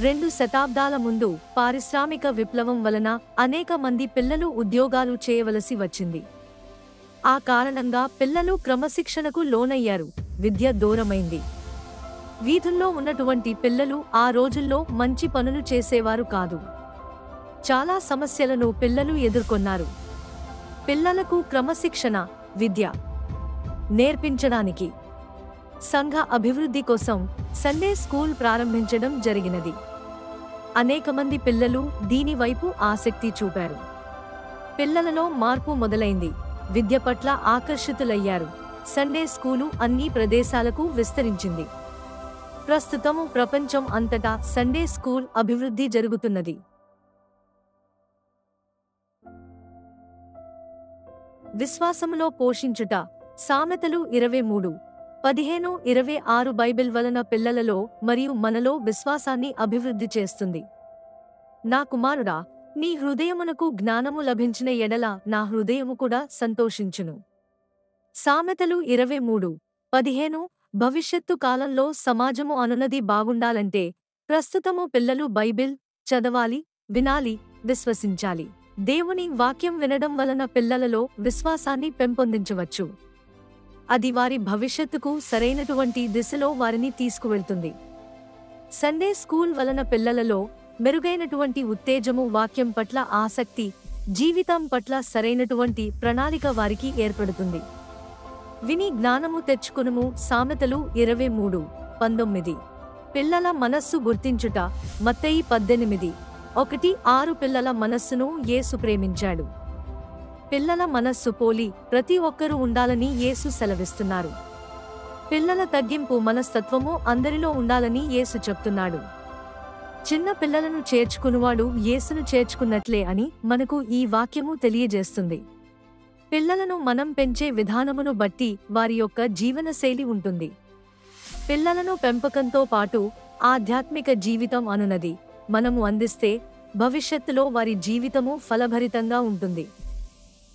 రెండు శతాబ్దాల ముందు పారిశ్రామిక విప్లవం వలన అనేక మంది పిల్లలు ఉద్యోగాలు చేయవలసి వచ్చింది. ఆ కారణంగా పిల్లలు క్రమశిక్షణకు లోనయ్యారు. విద్య దూరమైంది. వీధుల్లో ఉన్నటువంటి పిల్లలు ఆ రోజుల్లో మంచి పనులు చేసేవారు కాదు. చాలా సమస్యలను పిల్లలు ఎదుర్కొన్నారు. పిల్లలకు క్రమశిక్షణ విద్య నేర్పించడానికి సంఘ అభివృద్ధి కోసం సండే స్కూల్ ప్రారంభించడం జరిగినది. అనేక మంది పిల్లలు దీని వైపు ఆసక్తి చూపారు. పిల్లలలో మార్పు మొదలైంది. విద్య పట్ల ఆకర్షితులయ్యారు. సండే స్కూలు అన్ని ప్రదేశాలకు విస్తరించింది. ప్రస్తుతం ప్రపంచం అంతటా సండే స్కూల్ అభివృద్ధి జరుగుతున్నది. విశ్వాసములో పోషించుట సామెతలు ఇరవై మూడు. పదిహేను ఇరవై ఆరు బైబిల్ వలన పిల్లలలో మరియు మనలో విశ్వాసాన్ని అభివృద్ధి చేస్తుంది. నా కుమారుడా నీ హృదయమునకు జ్ఞానము లభించిన ఎడల నా హృదయము కూడా సంతోషించును. సామెతలు ఇరవై మూడు. పదిహేను భవిష్యత్తు కాలంలో సమాజము అనునది బాగుండాలంటే ప్రస్తుతము పిల్లలు బైబిల్ చదవాలి వినాలి విశ్వసించాలి. దేవుని వాక్యం వినడం వలన పిల్లలలో విశ్వాసాన్ని పెంపొందించవచ్చు. అది వారి భవిష్యత్తుకు సరైనటువంటి దిశలో వారిని తీసుకువెళ్తుంది. సండే స్కూల్ వలన పిల్లలలో మెరుగైనటువంటి ఉత్తేజము వాక్యం పట్ల ఆసక్తి జీవితం పట్ల సరైనటువంటి ప్రణాళిక వారికి ఏర్పడుతుంది. విని జ్ఞానము తెచ్చుకునుము సామెతలు ఇరవై మూడు పంతొమ్మిది. పిల్లల మనస్సు గుర్తించుట మత్తయి పద్దెనిమిది. ఒకటి ఆరు పిల్లల మనస్సును యేసు ప్రేమించాడు. పిల్లల మనస్సు పోలి ప్రతి ఒక్కరూ ఉండాలని యేసు సెలవిస్తున్నారు. పిల్లల తగ్గింపు మనస్తత్వము అందరిలో ఉండాలని యేసు చెప్తున్నాడు. చిన్న పిల్లలను చేర్చుకునివాడు యేసును చేర్చుకున్నట్లే అని మనకు ఈ వాక్యము తెలియజేస్తుంది. పిల్లలను మనం పెంచే విధానమును బట్టి వారి యొక్క జీవనశైలి ఉంటుంది. పిల్లలను పెంపకంతో పాటు ఆధ్యాత్మిక జీవితం అనునది. మనము అందిస్తే భవిష్యత్తులో వారి జీవితము ఫలభరితంగా ఉంటుంది.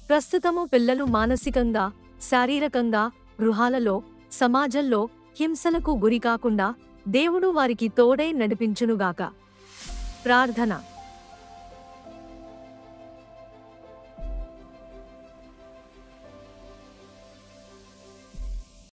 ప్రస్తుతము పిల్లలు మానసికంగా శారీరకంగా గృహాలలో సమాజంలో హింసలకు గురికాకుండా దేవుడు వారికి తోడై నడిపించునుగాక. ప్రార్థన.